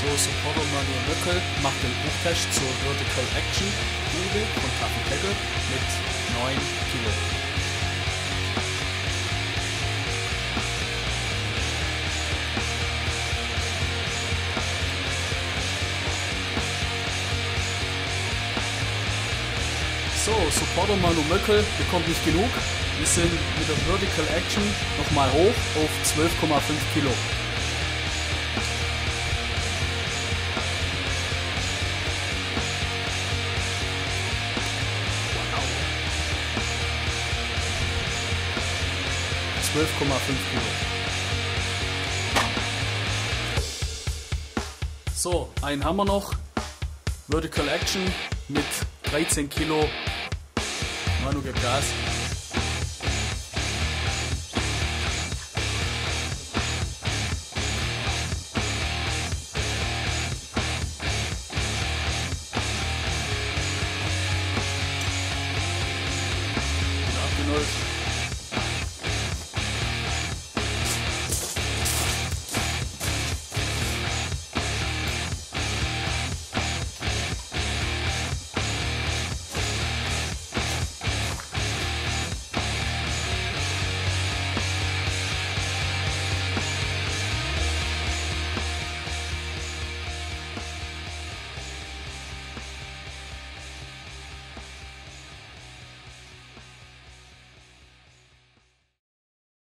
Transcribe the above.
Supporter Manuel Möckel macht den Buchtest zur Vertical Action Bude von Kaffee mit 9 Kilo. So, Supporter Manu Möckel bekommt nicht genug. Wir sind mit der Vertical Action nochmal hoch auf 12,5 Kilo. 12,5 Kilo. So, einen haben wir noch. Vertical Action mit 13 Kilo. Manu gibt Gas. Abgenullt.